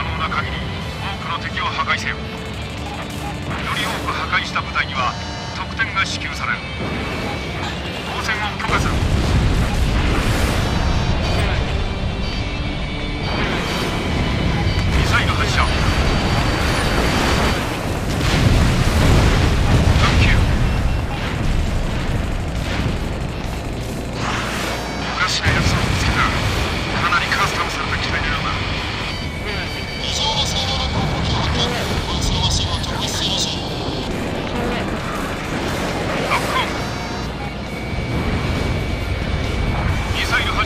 可能な限り多くの敵を破壊せよ。より多く破壊した部隊には得点が支給される。応戦を許可する。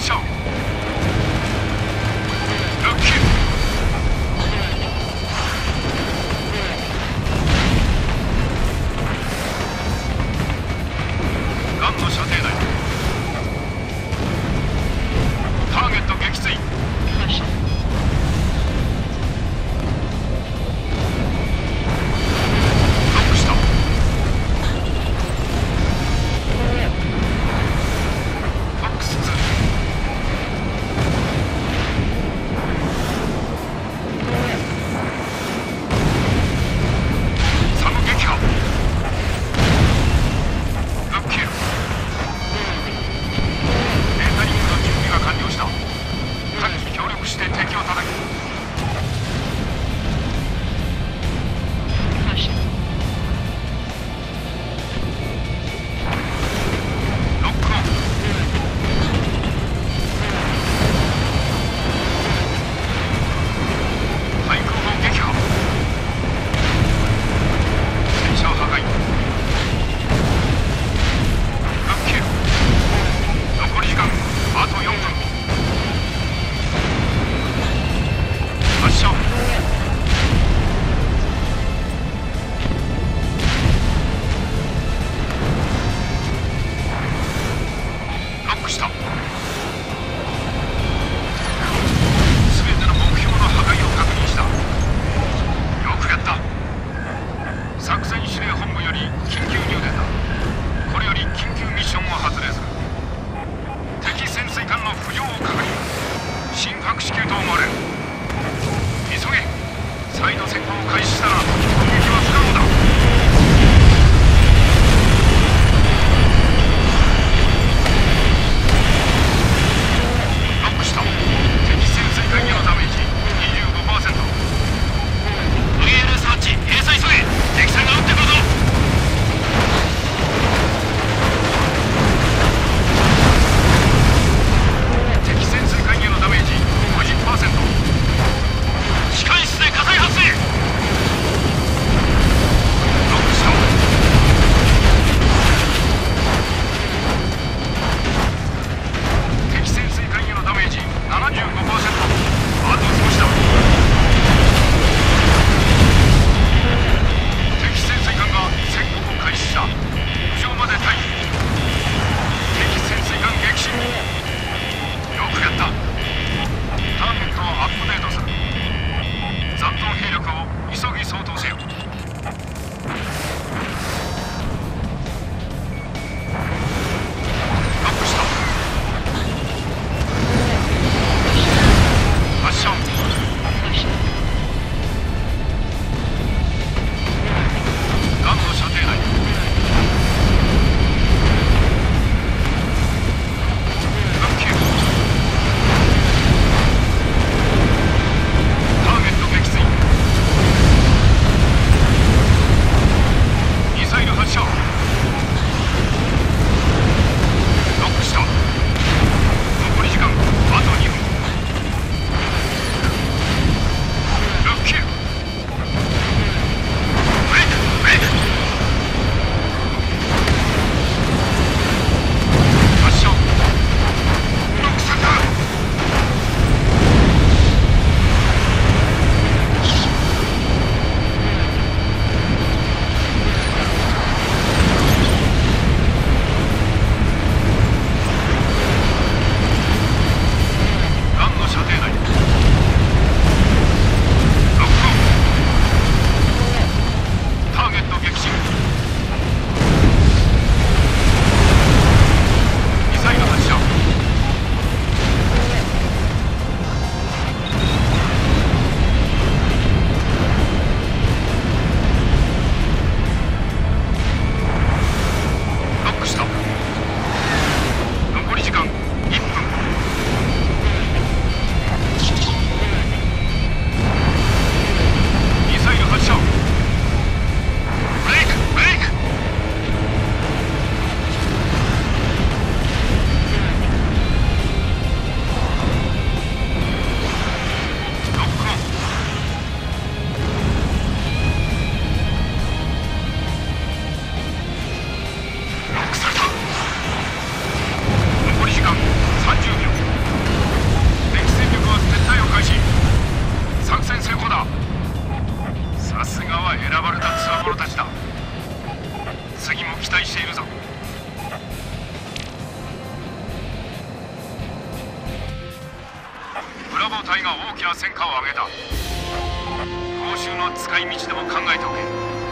so. yourself. 成功だ。さすがは選ばれた強者もたちだ。次も期待しているぞ。ブラボー隊が大きな戦果を上げた。報酬の使い道でも考えておけ。